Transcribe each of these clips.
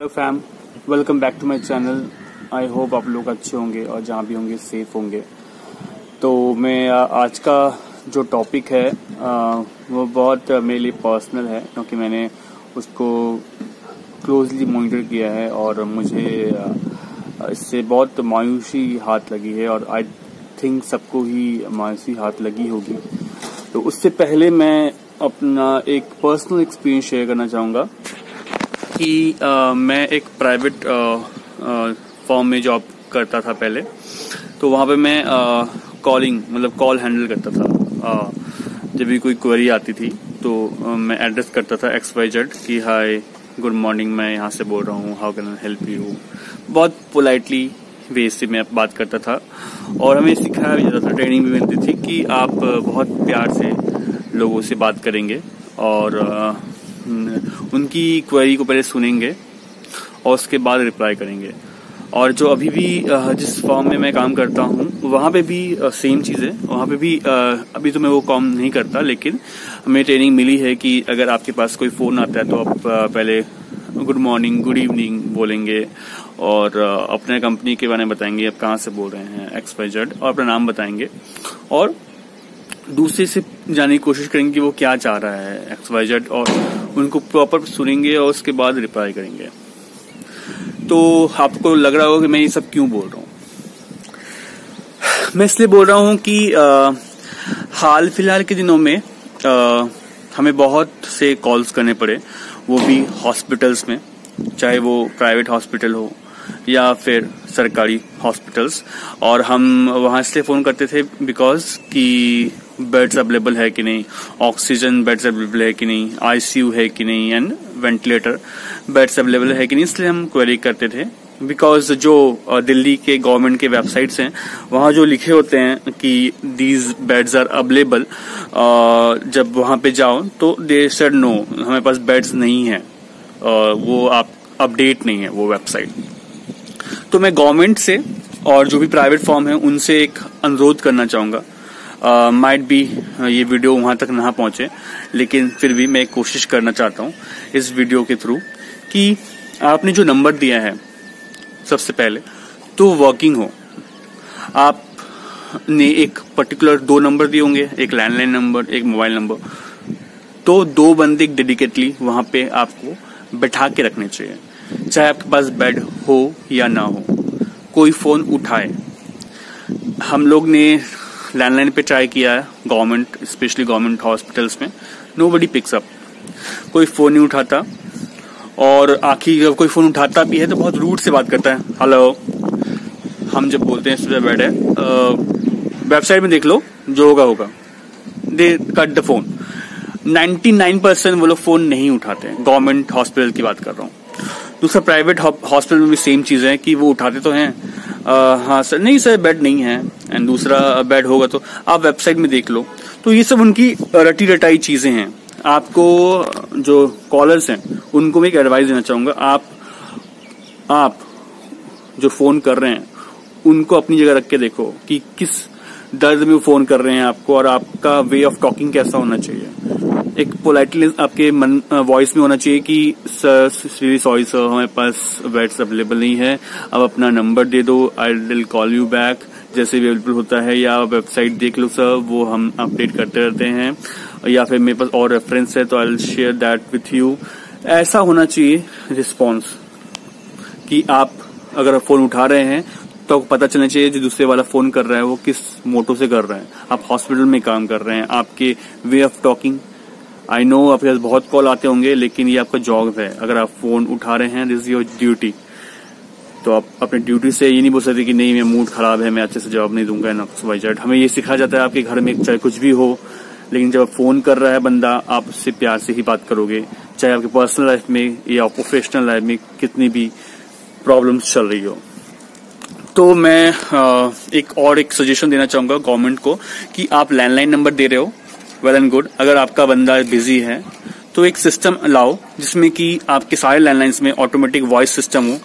Hello fam welcome back to my channel I hope आप लोग अच्छे होंगे और जहाँ भी होंगे सेफ़ होंगे। तो मैं आज का जो टॉपिक है वो बहुत मेरे लिए पर्सनल है, क्योंकि मैंने उसको क्लोजली मॉनिटर किया है और मुझे इससे बहुत मायूसी हाथ लगी है और आई थिंक सबको ही मायूसी हाथ लगी होगी। तो उससे पहले मैं अपना एक पर्सनल एक्सपीरियंस शेयर करना चाहूँगा। कि आ, मैं एक प्राइवेट फॉर्म में जॉब करता था पहले। तो वहाँ पे मैं कॉलिंग मतलब कॉल हैंडल करता था। आ, जब भी कोई क्वेरी आती थी तो आ, मैं एड्रेस करता था एक्स वाई जेड कि हाय गुड मॉर्निंग मैं यहाँ से बोल रहा हूँ how can I help you बहुत पोलाइटली वे से मैं बात करता था। और हमें सिखाया भी जाता था ट्रेनिंग भी मिलती थी कि आप बहुत प्यार से लोगों से बात करेंगे। और उनकी क्वेरी को पहले सुनेंगे और उसके बाद रिप्लाई करेंगे। और जो अभी भी जिस फॉर्म में मैं काम करता हूँ, वहाँ पे भी सेम चीज़। है वहाँ पे भी अभी तो मैं वो काम नहीं करता, लेकिन हमें ट्रेनिंग मिली है कि अगर आपके पास कोई फ़ोन आता है तो आप पहले गुड मॉर्निंग गुड इवनिंग बोलेंगे और अपने कंपनी के बारे में बताएँगे, आप कहाँ से बोल रहे हैं एक्स जेड और अपना नाम बताएँगे। और दूसरे से जाने की कोशिश करेंगे कि वो क्या चाह रहा है एक्स जेड और उनको प्रॉपर सुनेंगे और उसके बाद रिप्लाई करेंगे। तो आपको लग रहा होगा कि मैं ये सब क्यों बोल रहा हूँ? मैं इसलिए बोल रहा हूँ कि आ, हाल फ़िलहाल के दिनों में आ, हमें बहुत से कॉल्स करने पड़े वो भी हॉस्पिटल्स में चाहे वो प्राइवेट हॉस्पिटल हो या फिर सरकारी हॉस्पिटल्स और हम वहाँ इसलिए फ़ोन करते थे बिकॉज़ कि बेड्स अवेलेबल है कि नहीं? ऑक्सीजन बेड्स अवेलेबल है कि नहीं? आईसीयू है कि नहीं? एंड वेंटिलेटर बेड्स अवेलेबल है कि नहीं? इसलिए हम क्वेरी करते थे। बिकॉज़ जो दिल्ली के गवर्नमेंट के वेबसाइट्स हैं, वहाँ जो लिखे होते हैं कि दीज बेड्स आर अवेलेबल जब वहाँ पे जाओ तो दे सेड नो हमारे पास बेड्स नहीं है। वो आप अपडेट नहीं है वो वेबसाइट तो मैं गवर्नमेंट से और जो भी प्राइवेट फॉर्म है, उनसे एक अनुरोध करना चाहूँगा। माइट भी ये वीडियो वहाँ तक ना पहुँचे, लेकिन फिर भी मैं कोशिश करना चाहता हूँ इस वीडियो के थ्रू कि आपने जो नंबर दिया है सबसे पहले तो वर्किंग हो। आप ने एक पर्टिकुलर दो नंबर दिए होंगे, एक लैंडलाइन नंबर एक मोबाइल नंबर तो दो बंदे डेडिकेटली वहाँ पे आपको बैठा के रखने चाहिए, चाहे आपके पास बेड हो या ना हो। कोई फ़ोन उठाए। हम लोग ने लैंडलाइन पे ट्राई किया है गवर्नमेंट स्पेशली गवर्नमेंट हॉस्पिटल्स में नो बडी पिक्सअप कोई फ़ोन नहीं उठाता और आखिर जब कोई फ़ोन उठाता भी है तो बहुत रूट से बात करता है। हेलो हम जब बोलते हैं, सुबह बैठे वेबसाइट में देख लो, जो होगा होगा। They cut the phone 99 percent वो लोग फ़ोन नहीं उठाते। हैं गवर्नमेंट हॉस्पिटल की बात कर रहा हूँ। दूसरा प्राइवेट हॉस्पिटल में भी सेम चीज़ है कि वो उठाते तो हैं हाँ सर, नहीं, सर बेड नहीं है एंड दूसरा बेड होगा तो आप वेबसाइट में देख लो। तो ये सब उनकी रटी रटाई चीज़ें हैं। आपको जो कॉलर्स हैं, उनको मैं एक एडवाइस देना चाहूँगा। आप आप जो फ़ोन कर रहे हैं, उनको अपनी जगह रख के देखो कि किस दर्द में फ़ोन कर रहे हैं आपको, और आपका वे ऑफ़ टॉकिंग कैसा होना चाहिए। एक पोलाइटली आपके मन वॉइस में होना चाहिए कि सर सीरी सॉरी सर हमारे पास बेड्स अवेलेबल नहीं है। अब अपना नंबर दे दो I will call you back जैसे भी अवेलेबल होता है, या वेबसाइट देख लो सर वो हम अपडेट करते रहते हैं। या फिर मेरे पास और रेफरेंस है तो I will share that with you ऐसा होना चाहिए रिस्पॉन्स कि आप अगर फ़ोन उठा रहे हैं तो पता चलना चाहिए जो दूसरे वाला फ़ोन कर रहा है, वो किस मोटो से कर रहा है। आप हॉस्पिटल में काम कर रहे हैं, आपके way of talking I know आपके पास बहुत कॉल आते होंगे, लेकिन ये आपका जॉब है। अगर आप फ़ोन उठा रहे हैं दिस योर ड्यूटी तो आप अपने ड्यूटी से ये नहीं बोल सकते कि नहीं, मेरा मूड खराब है, मैं अच्छे से जवाब नहीं दूँगा वाई जेड हमें ये सिखाया जाता है आपके घर में, चाहे कुछ भी हो, लेकिन जब फ़ोन कर रहा है बंदा, आप उससे प्यार से ही बात करोगे। चाहे आपके पर्सनल लाइफ में या प्रोफेशनल लाइफ में कितनी भी प्रॉब्लम्स चल रही हो। तो मैं एक और एक सजेशन देना चाहूँगा गवर्नमेंट को कि आप लैंडलाइन नंबर दे रहे हो। वेल एंड गुड अगर आपका बंदा बिज़ी है तो एक सिस्टम लाओ, जिसमें कि आपके सारे लैंडलाइंस में ऑटोमेटिक वॉइस सिस्टम हो,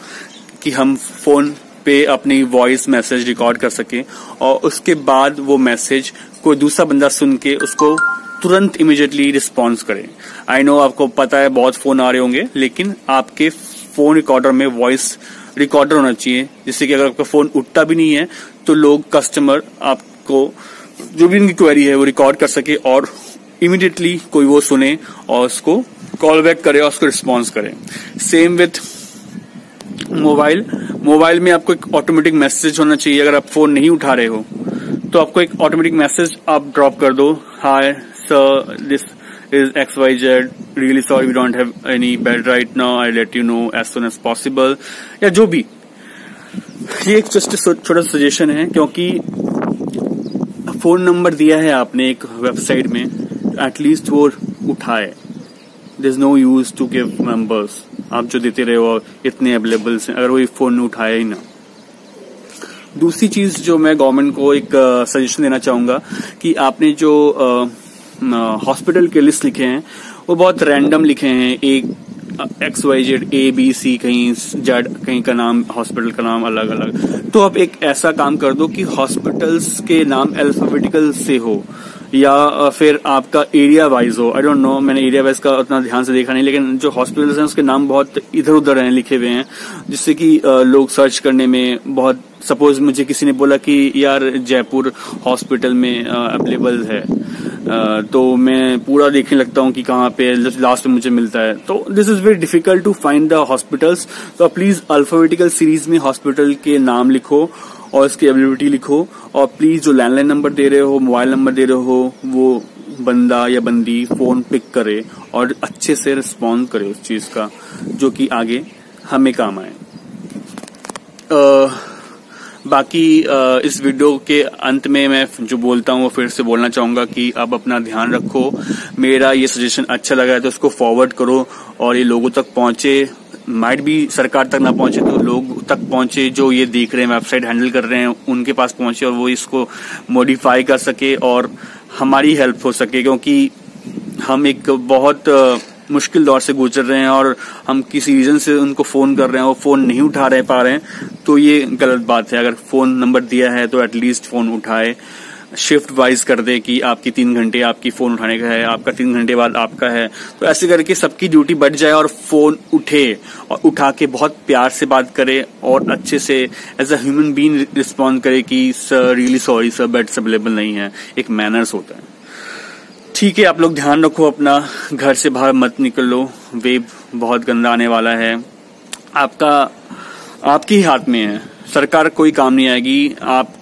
कि हम फ़ोन पे अपनी वॉइस मैसेज रिकॉर्ड कर सके, और उसके बाद वो मैसेज कोई दूसरा बंदा सुन के उसको तुरंत इमिजिएटली रिस्पॉन्स करे। आई नो आपको पता है, बहुत फ़ोन आ रहे होंगे, लेकिन आपके फ़ोन रिकॉर्डर में वॉइस रिकॉर्डर होना चाहिए, जिससे कि अगर आपका फ़ोन उठता भी नहीं है तो लोग कस्टमर आपको जो भी उनकी क्वेरी है, वो रिकॉर्ड कर सके और इमिडिएटली कोई वो सुने और उसको कॉल बैक करे और उसको रिस्पॉन्स करे। सेम विथ मोबाइल मोबाइल में आपको एक ऑटोमेटिक मैसेज होना चाहिए। अगर आप फ़ोन नहीं उठा रहे हो तो आपको एक ऑटोमेटिक मैसेज आप ड्रॉप कर दो। Hi sir this is X Y Z really sorry we don't have any bed right now I let you know as soon as possible या जो भी। ये एक जस्ट छोटा सजेशन है, क्योंकि फ़ोन नंबर दिया है आपने एक वेबसाइट में एटलीस्ट वो उठाए। There is no use to give numbers आप जो देते रहे हो, इतने अवेलेबल हैं अगर वो फ़ोन उठाया ही ना। दूसरी चीज़ जो मैं गवर्नमेंट को एक सजेशन देना चाहूँगा कि आपने जो हॉस्पिटल के लिस्ट लिखे हैं, वो बहुत रैंडम लिखे हैं। एक X Y Z A B C कहीं जेड कहीं का नाम हॉस्पिटल का नाम अलग अलग। तो आप एक ऐसा काम कर दो कि हॉस्पिटल्स के नाम अल्फाबेटिकल से हो, या फिर आपका एरिया वाइज हो। आई डोंट नो मैंने एरिया वाइज का उतना ध्यान से देखा नहीं, लेकिन जो हॉस्पिटल्स हैं, उसके नाम बहुत इधर उधर हैं, लिखे हुए हैं, जिससे कि लोग सर्च करने में बहुत सपोज़ मुझे किसी ने बोला कि, यार, जयपुर हॉस्पिटल में अवेलेबल है। तो मैं पूरा देखने लगता हूँ कि कहाँ पे लास्ट में मुझे मिलता है। तो this is very difficult to find the hospitals तो प्लीज़ अल्फाबेटिकल सीरीज़ में हॉस्पिटल के नाम लिखो और इसकी अवेलेबिलिटी लिखो और प्लीज़ जो लैंडलाइन नंबर दे रहे हो मोबाइल नंबर दे रहे हो, वो बंदा या बंदी फ़ोन पिक करे और अच्छे से रिस्पॉन्ड करे उस चीज़ का, जो कि आगे हमें काम आए। बाकी इस वीडियो के अंत में मैं जो बोलता हूँ, वो फिर से बोलना चाहूँगा कि आप अपना ध्यान रखो। मेरा ये सजेशन अच्छा लगा है तो उसको फॉरवर्ड करो और ये लोगों तक पहुँचे। माइट भी सरकार तक ना पहुँचे तो लोग तक पहुँचे जो ये देख रहे हैं वेबसाइट हैंडल कर रहे हैं, उनके पास पहुँचे और वो इसको मॉडिफाई कर सके और हमारी हेल्प हो सके, क्योंकि हम एक बहुत मुश्किल दौर से गुजर रहे हैं और हम किसी रीजन से उनको फ़ोन कर रहे हैं और फ़ोन नहीं उठा रहे पा रहे हैं तो ये गलत बात है। अगर फ़ोन नंबर दिया है तो एटलीस्ट फ़ोन उठाए। शिफ्ट वाइज कर दे कि आपकी तीन घंटे आपकी फ़ोन उठाने का है, आपका तीन घंटे बाद आपका है। तो ऐसे करके सबकी ड्यूटी बढ़ जाए और फ़ोन उठे और उठा के बहुत प्यार से बात करे और अच्छे से as a human being respond करे कि sir really sorry sir beds available नहीं है। एक मैनर्स होता है। ठीक है, आप लोग ध्यान रखो, अपना घर से बाहर मत निकलो। वेब बहुत गंदा आने वाला है। आपका, आपके ही हाथ में है। सरकार कोई काम नहीं आएगी, आप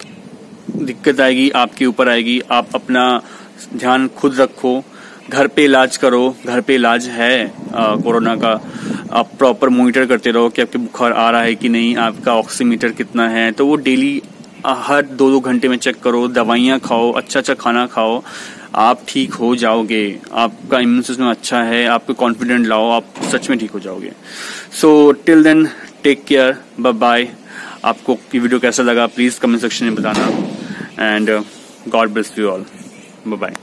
दिक्कत आएगी, आपके ऊपर आएगी। आप अपना ध्यान खुद रखो। घर पे इलाज करो। घर पे इलाज है कोरोना का। आप प्रॉपर मॉनिटर करते रहो कि आपके बुखार आ रहा है कि नहीं, आपका ऑक्सीमीटर कितना है। तो वो डेली हर दो दो घंटे में चेक करो। दवाइयाँ खाओ अच्छा अच्छा खाना खाओ। आप ठीक हो जाओगे, आपका इम्यून सिस्टम अच्छा है, आपको कॉन्फिडेंट लाओ, आप सच में ठीक हो जाओगे। So till then take care bye bye आपको ये वीडियो कैसा लगा प्लीज़ कमेंट सेक्शन में बताना। And God bless you all bye.